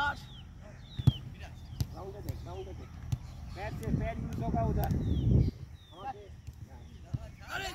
आठ। से पैर यूज़ होगा उधर अरे